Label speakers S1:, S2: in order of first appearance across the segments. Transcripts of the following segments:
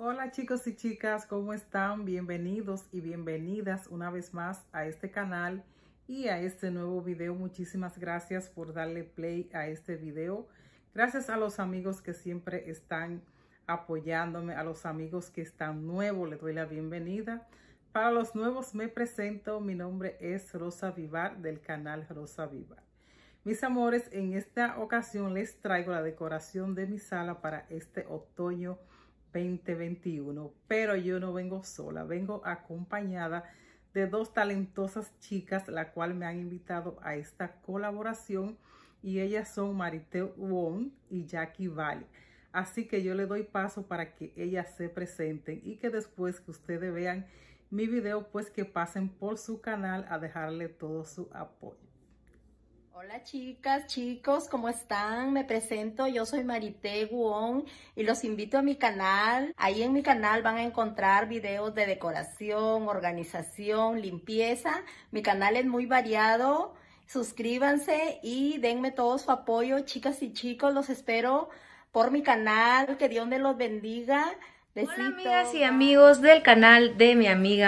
S1: Hola chicos y chicas, ¿cómo están? Bienvenidos y bienvenidas una vez más a este canal y a este nuevo video. Muchísimas gracias por darle play a este video. Gracias a los amigos que siempre están apoyándome, a los amigos que están nuevos, les doy la bienvenida. Para los nuevos me presento, mi nombre es Rosa Vivar del canal Rosa Vivar. Mis amores, en esta ocasión les traigo la decoración de mi sala para este otoño 2021, pero yo no vengo sola, vengo acompañada de dos talentosas chicas, la cual me han invitado a esta colaboración y ellas son Marité Wong y Jackie Valley. Así que yo le doy paso para que ellas se presenten y que después que ustedes vean mi video, pues que pasen por su canal a dejarle todo su apoyo.
S2: Hola chicas, chicos, ¿cómo están? Me presento, yo soy Marité Guón y los invito a mi canal. Ahí en mi canal van a encontrar videos de decoración, organización, limpieza. Mi canal es muy variado. Suscríbanse y denme todo su apoyo, chicas y chicos. Los espero por mi canal. Que Dios me los bendiga.
S3: Hola amigas y amigos del canal de mi amiga mi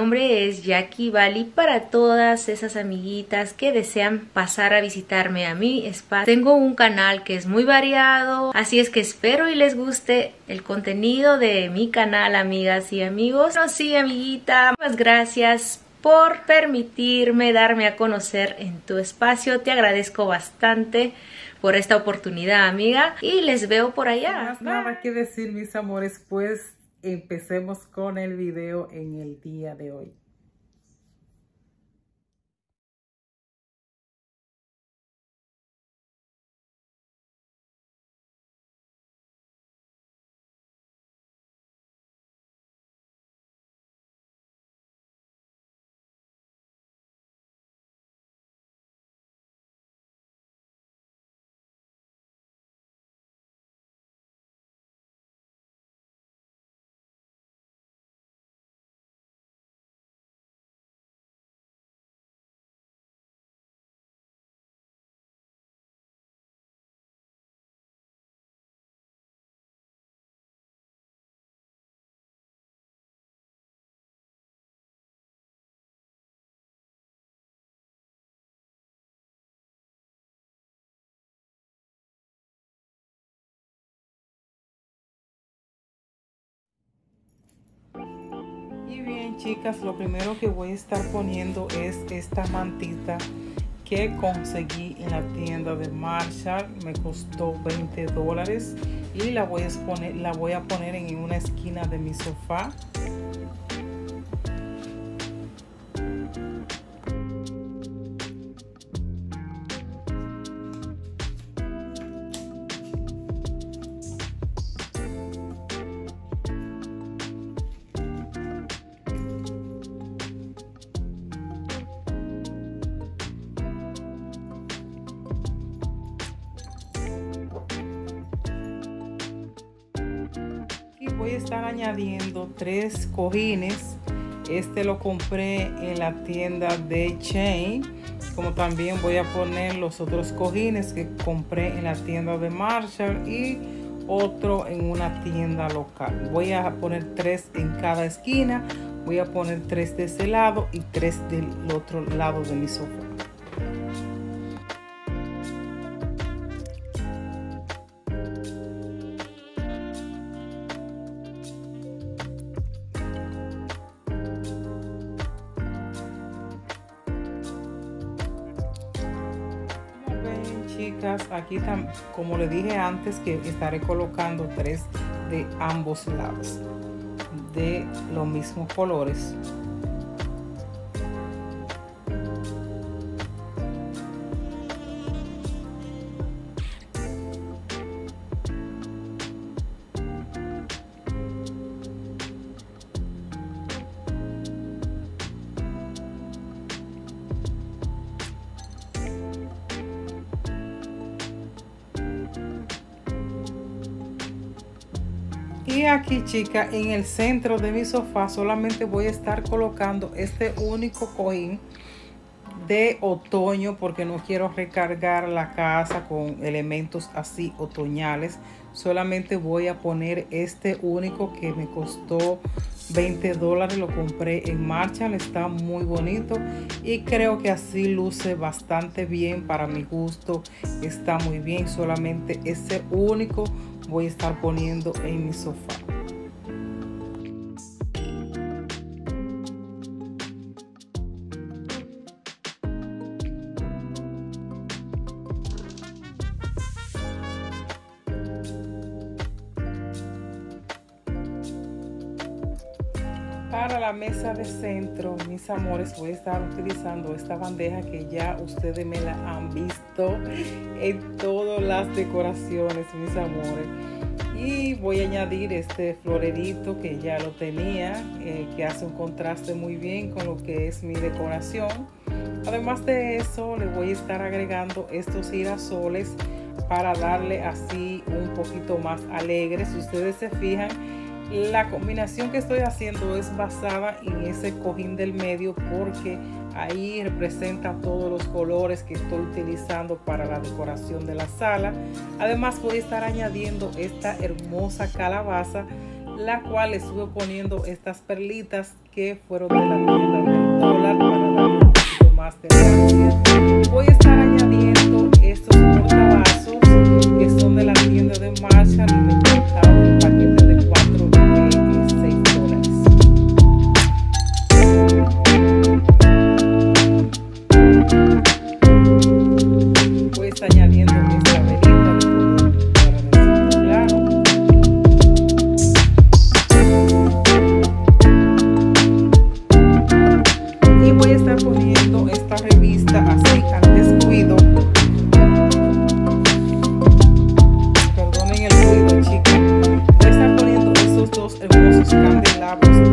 S3: nombre es Jackie Bali para todas esas amiguitas que desean pasar a visitarme a mi espacio. Tengo un canal que es muy variado, así es que espero y les guste el contenido de mi canal, amigas y amigos. Bueno, sí, amiguita, muchas gracias por permitirme darme a conocer en tu espacio. Te agradezco bastante por esta oportunidad, amiga, y les veo por allá.
S1: nada que decir, mis amores, pues empecemos con el video en el día de hoy. Bien chicas, lo primero que voy a estar poniendo es esta mantita que conseguí en la tienda de Marshall. Me costó 20 dólares y la voy a poner en una esquina de mi sofá. Voy a estar añadiendo tres cojines. Este lo compré en la tienda de Chain. Como también voy a poner los otros cojines que compré en la tienda de Marshall y otro en una tienda local. Voy a poner tres en cada esquina. Voy a poner tres de ese lado y tres del otro lado de mi sofá. Como le dije antes que estaré colocando tres de ambos lados de los mismos colores Y aquí chica, en el centro de mi sofá solamente voy a estar colocando este único cojín de otoño porque no quiero recargar la casa con elementos así otoñales. Solamente voy a poner este único que me costó 20 dólares. Lo compré en Marshall. Está muy bonito y creo que así luce bastante bien para mi gusto. Está muy bien. Solamente ese único voy a estar poniendo en mi sofá. Para la mesa de centro, mis amores, voy a estar utilizando esta bandeja que ya ustedes me la han visto en todas las decoraciones, mis amores. Y voy a añadir este florerito que ya lo tenía, eh, que hace un contraste muy bien con lo que es mi decoración. Además de eso, le voy a estar agregando estos girasoles para darle así un poquito más alegre. Si ustedes se fijan, la combinación que estoy haciendo es basada en ese cojín del medio porque ahí representa todos los colores que estoy utilizando para la decoración de la sala. Además voy a estar añadiendo esta hermosa calabaza la cual estuve poniendo estas perlitas que fueron de la tienda del dólar para darle un poquito más de. Voy a estar añadiendo candelabros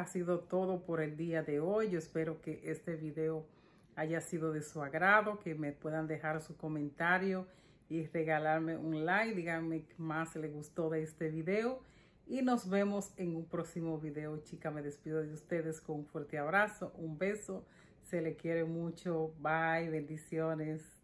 S1: ha sido todo por el día de hoy. Yo espero que este video haya sido de su agrado, que me puedan dejar su comentario y regalarme un like. Díganme qué más les gustó de este video. Y nos vemos en un próximo video, chica. Me despido de ustedes con un fuerte abrazo, un beso. Se le quiere mucho. Bye, bendiciones.